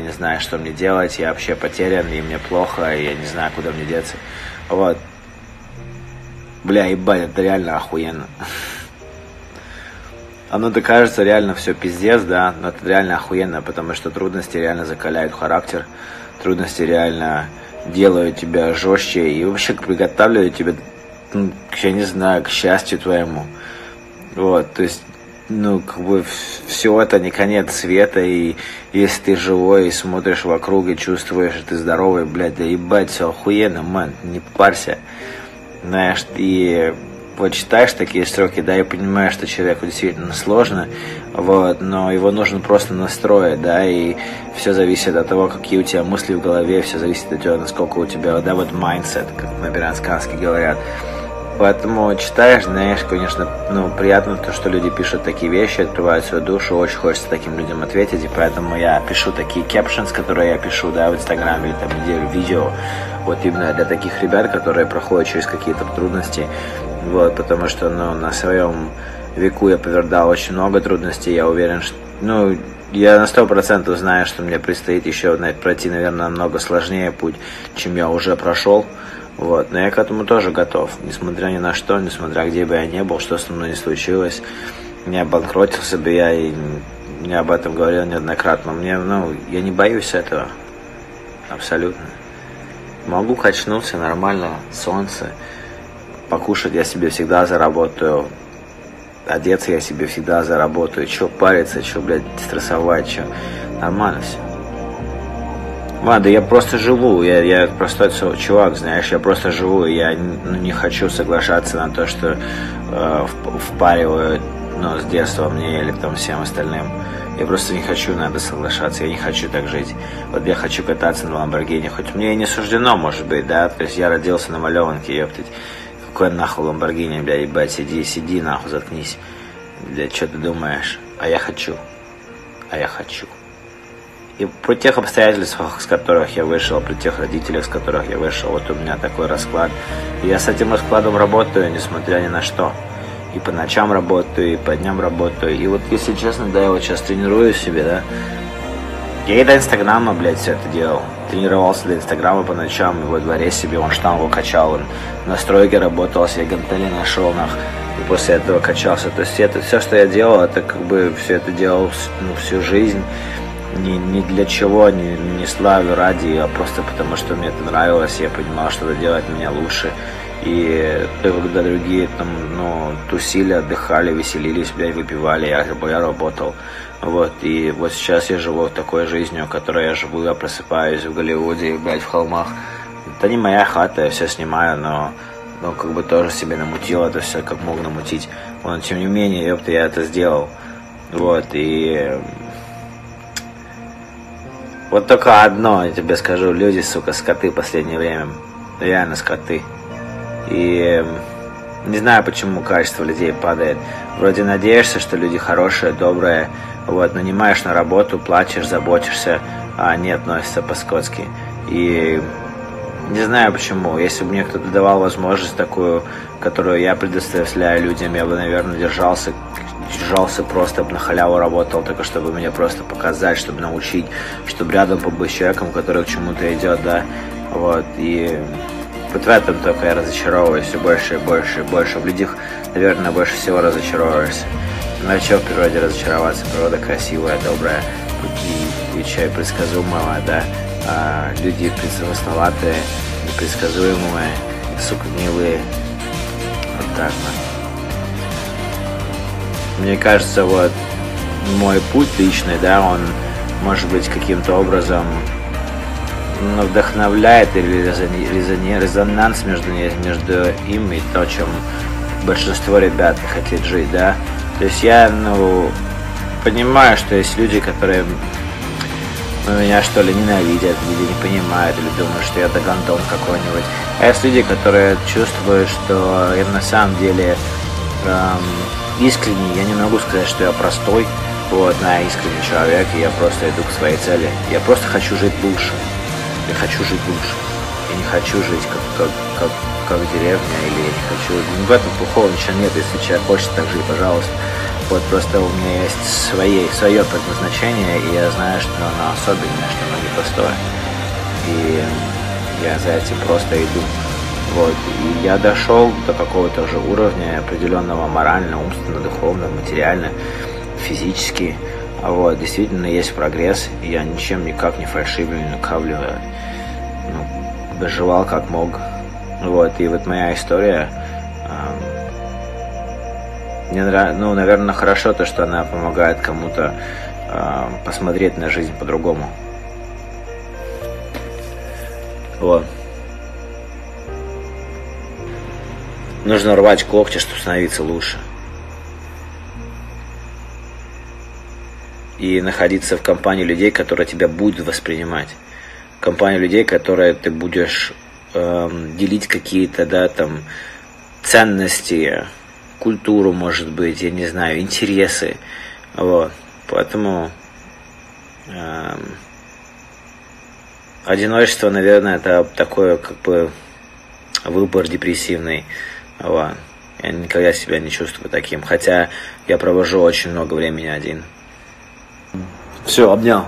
я не знаю, что мне делать, я вообще потерян, и мне плохо, и я не знаю, куда мне деться. Вот. Бля, ебать, это реально охуенно. Оно-то кажется реально все пиздец, да, но это реально охуенно, потому что трудности реально закаляют характер, трудности реально делают тебя жестче и вообще приготавливают тебя, я не знаю, к счастью твоему. Вот, то есть ну, как бы все это не конец света, и если ты живой и смотришь вокруг и чувствуешь, что ты здоровый, блядь, да ебать, все охуенно, ман, не парься. Знаешь, и вот читаешь такие строки, да, и понимаешь, что человеку действительно сложно, вот, но его нужно просто настроить, да, и все зависит от того, какие у тебя мысли в голове, все зависит от того, насколько у тебя, да, вот mindset, как на берансканске говорят. Поэтому читаешь, знаешь, конечно, ну, приятно то, что люди пишут такие вещи, открывают свою душу, очень хочется таким людям ответить, и поэтому я пишу такие captions, которые я пишу, да, в Инстаграме или там делаю видео, вот именно для таких ребят, которые проходят через какие-то трудности, вот, потому что, ну, на своем веку я повердал очень много трудностей, я уверен, что, ну, я на сто процентов знаю, что мне предстоит еще пройти, наверное, намного сложнее путь, чем я уже прошел, вот. Но я к этому тоже готов. Несмотря ни на что, несмотря где бы я ни был, что со мной не случилось, не обанкротился бы я и не об этом говорил неоднократно. Мне, ну, я не боюсь этого. Абсолютно. Могу качнуться нормально, солнце. Покушать я себе всегда заработаю. Одеться я себе всегда заработаю. Че париться, че, блядь, стрессовать, че. Нормально все. Ладно, я просто живу, я, я простой чувак, знаешь, я просто живу, я ну, не хочу соглашаться на то, что э, впаривают ну, с детства мне или там всем остальным. Я просто не хочу на это соглашаться, я не хочу так жить. Вот я хочу кататься на Ламборгини, хоть мне и не суждено, может быть, да, то есть я родился на малеванке, ёптать. Какой нахуй Ламборгини, бля, ебать, сиди, сиди, нахуй, заткнись. Бля, что ты думаешь? А я хочу. А я хочу. И при тех обстоятельствах, с которых я вышел, при тех родителях, с которых я вышел, вот у меня такой расклад. И я с этим раскладом работаю, несмотря ни на что. И по ночам работаю, и по дням работаю. И вот, если честно, да, я вот сейчас тренирую себе, да. Я и до Инстаграма, блядь, все это делал. Тренировался до Инстаграма по ночам, во дворе себе он штангу качал, он на стройке работал, себе гантели нашел, нах. И после этого качался. То есть это все, что я делал, это как бы все это делал ну, всю жизнь ни, ни для чего, ни, ни славы ради, а просто потому, что мне это нравилось, я понимал, что это делает меня лучше. И когда другие там, ну, тусили, отдыхали, веселились, блядь, выпивали, я, я работал. Вот, и вот сейчас я живу такой жизнью, которой я живу, я просыпаюсь в Голливуде, блядь, в холмах. Это не моя хата, я все снимаю, но, но как бы тоже себе намутил это все, как мог намутить. Но тем не менее, ёпта, я это сделал. Вот, и вот только одно я тебе скажу, люди, сука, скоты в последнее время. Реально скоты. И не знаю, почему качество людей падает. Вроде надеешься, что люди хорошие, добрые, вот, нанимаешь на работу, плачешь, заботишься, а они относятся по-скотски. И не знаю почему. Если бы мне кто-то давал возможность такую, которую я предоставляю людям, я бы, наверное, держался держался просто на халяву работал, только чтобы мне просто показать, чтобы научить, чтобы рядом побыть человеком, который к чему-то идет, да, вот, и вот в этом только я разочаровываюсь все больше и больше и больше. В людях, наверное, больше всего разочаровываешься. Но что в природе разочароваться? Природа красивая, добрая, и, и предсказуемая, да. А люди предсказуемые, непредсказуемые, сука, гнилые. Вот так, man мне кажется, вот мой путь личный, да, он может быть каким-то образом вдохновляет или резонанс между, между им и то, чем большинство ребят хотят жить, да. То есть я, ну, понимаю, что есть люди, которые меня что ли ненавидят, или не понимают, или думают, что я догантон какой-нибудь. А есть люди, которые чувствуют, что я на самом деле эм, искренний, я не могу сказать, что я простой, вот, на искренний человек, и я просто иду к своей цели. Я просто хочу жить лучше. Я хочу жить лучше. Я не хочу жить как, как, как, как деревня, или я не хочу... Ну, в этом плохого ничего нет, если человек хочет так жить, пожалуйста. Вот просто у меня есть свои, свое предназначение, и я знаю, что оно особенное, что оно непростое. И я за этим просто иду. Вот. И я дошел до какого-то уже уровня определенного морально, умственно, духовно, материально, физически. Вот. Действительно есть прогресс, я ничем никак не фальшивлю, не накавливаю. Ну, доживал как мог. Вот. И вот моя история, мне нравится, ну, наверное, хорошо то, что она помогает кому-то э, посмотреть на жизнь по-другому. Вот. Нужно рвать когти, чтобы становиться лучше. И находиться в компании людей, которые тебя будут воспринимать. Компании людей, которые ты будешь э, делить какие-то, да, там, ценности, культуру, может быть, я не знаю, интересы. Вот. Поэтому э, одиночество, наверное, это такой как бы выбор депрессивный. Вот. Я никогда себя не чувствую таким. Хотя я провожу очень много времени один. Все, обнял.